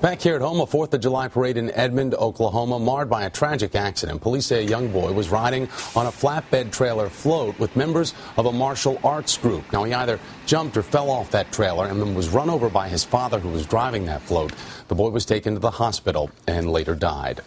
Back here at home, a 4th of July parade in Edmond, Oklahoma, marred by a tragic accident. Police say a young boy was riding on a flatbed trailer float with members of a martial arts group. Now, he either jumped or fell off that trailer and then was run over by his father, who was driving that float. The boy was taken to the hospital and later died.